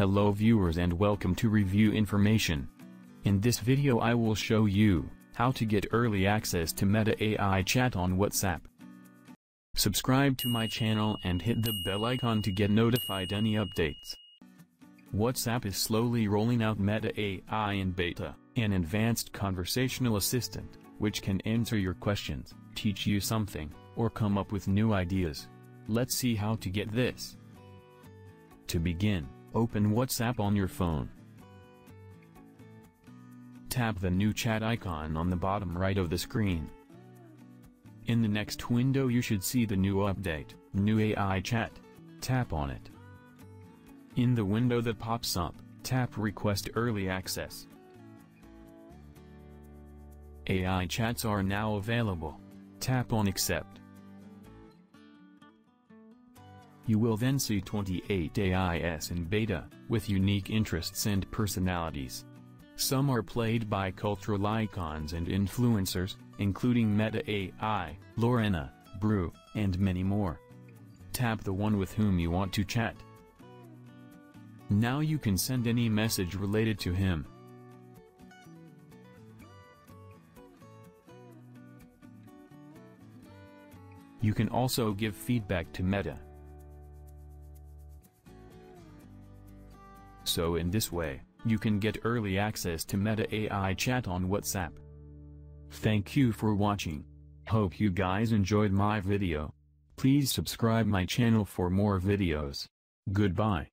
Hello viewers and welcome to Review Information. In this video I will show you, how to get early access to Meta AI chat on WhatsApp. Subscribe to my channel and hit the bell icon to get notified any updates. WhatsApp is slowly rolling out Meta AI in beta, an advanced conversational assistant, which can answer your questions, teach you something, or come up with new ideas. Let's see how to get this. To begin, open WhatsApp on your phone. Tap the new chat icon on the bottom right of the screen. In the next window you should see the new update, New AI Chat. Tap on it. In the window that pops up, tap Request Early Access. AI chats are now available. Tap on Accept. You will then see 28 AIS in beta, with unique interests and personalities. Some are played by cultural icons and influencers, including Meta AI, Lorena, Bru, and many more. Tap the one with whom you want to chat. Now you can send any message related to him. You can also give feedback to Meta. So in this way, you can get early access to Meta AI chat on WhatsApp. Thank you for watching. Hope you guys enjoyed my video. Please subscribe my channel for more videos. Goodbye.